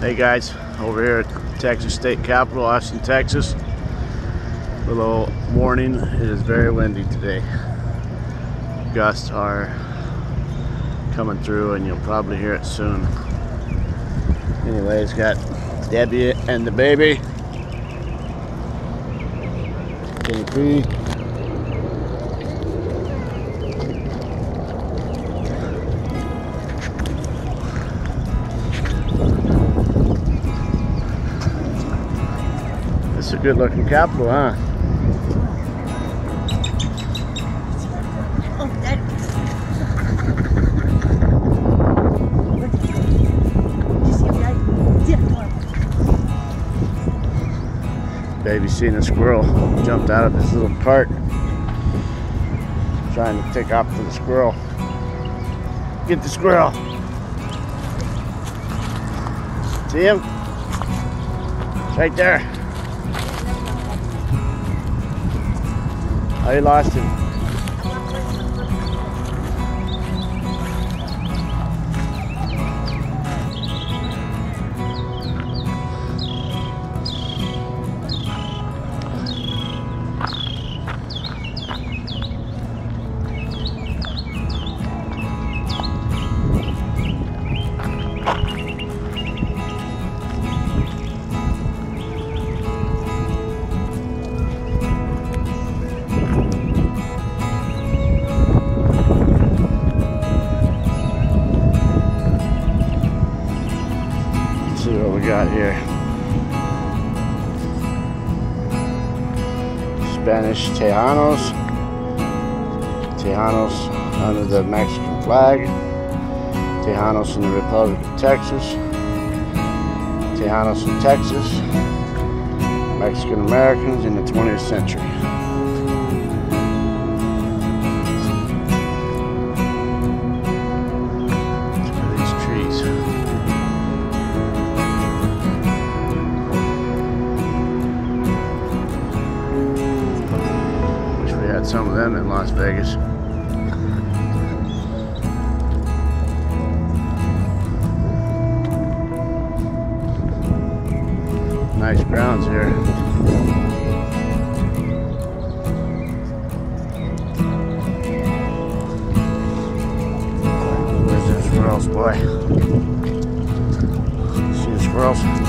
Hey guys, over here at Texas State Capitol, Austin, Texas. Little warning, it is very windy today. Gusts are coming through and you'll probably hear it soon. Anyways, got Debbie and the baby. KP. Good looking Capitol, huh? Oh. Baby seen a squirrel, jumped out of his little cart, trying to take off to the squirrel. Get the squirrel. See him? It's right there. You lost him. See what we got here. Spanish Tejanos. Tejanos under the Mexican flag. Tejanos in the Republic of Texas. Tejanos in Texas. Mexican Americans in the 20th century. Some of them in Las Vegas. Nice grounds here. Where's the squirrels, boy? See the squirrels?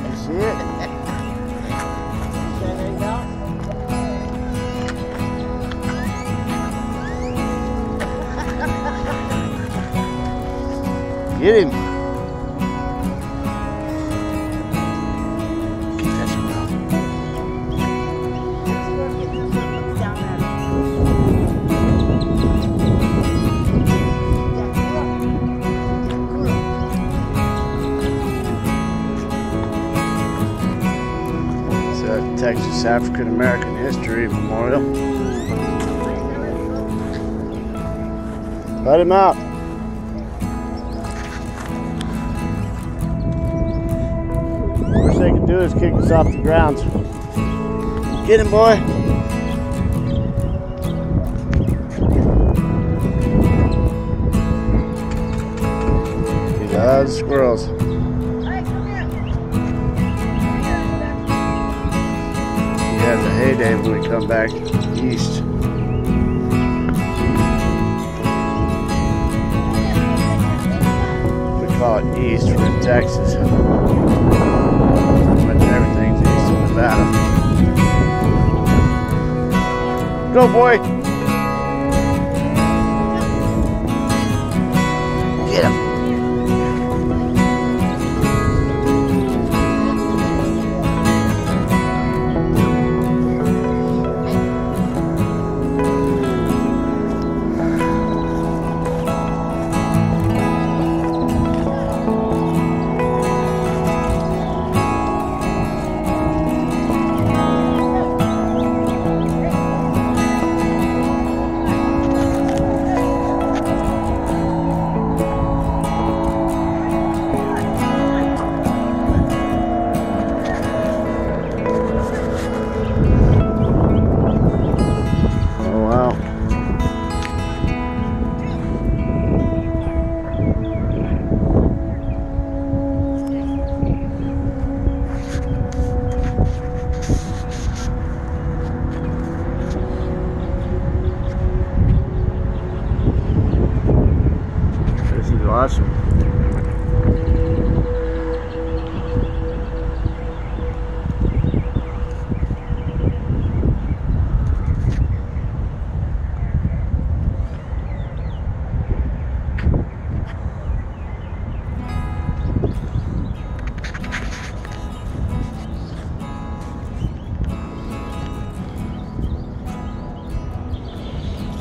Do you see it? Get him. A Texas African American History Memorial. Let him out. Worst they can do is kick us off the grounds. Get him, boy. He loves squirrels. Heyday when we come back east. We call it east. We're in Texas. But everything's east of Nevada. Go, boy. Get him.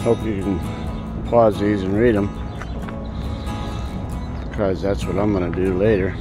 Hope you can pause these and read them because that's what I'm going to do later.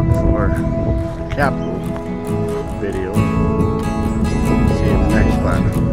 up for capital video. See you in the next one.